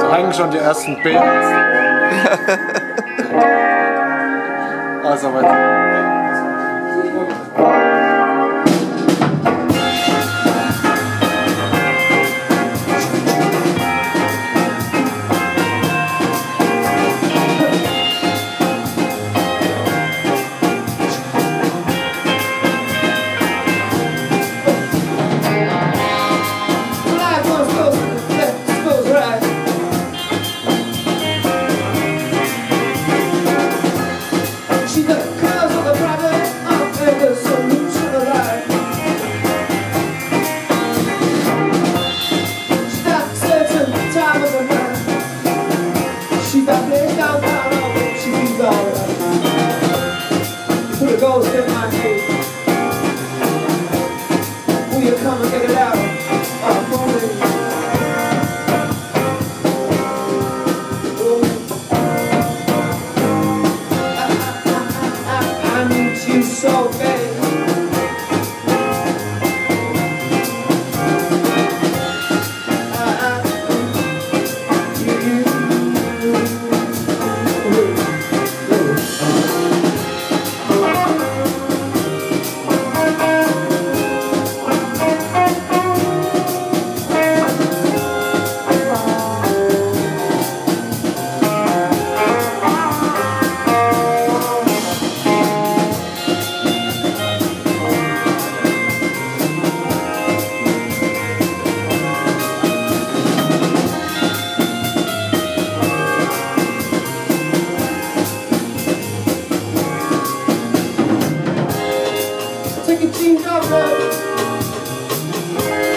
Da hängen schon die ersten Bands. also weiter. Put a gold step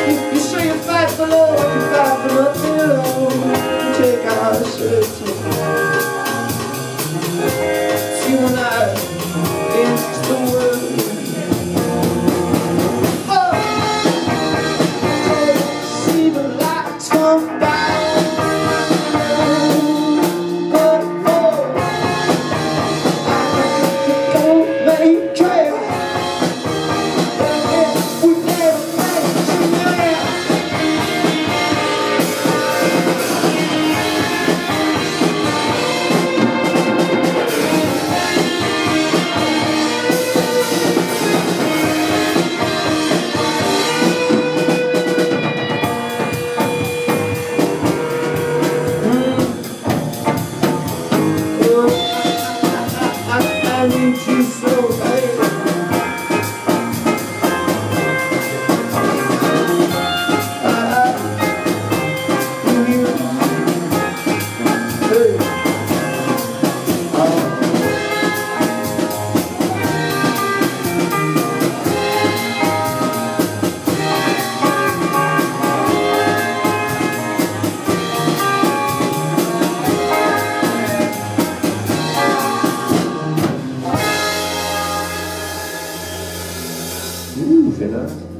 You, you say you fight for love, you fight for nothing at all. You take our shirts Ooh, Villa.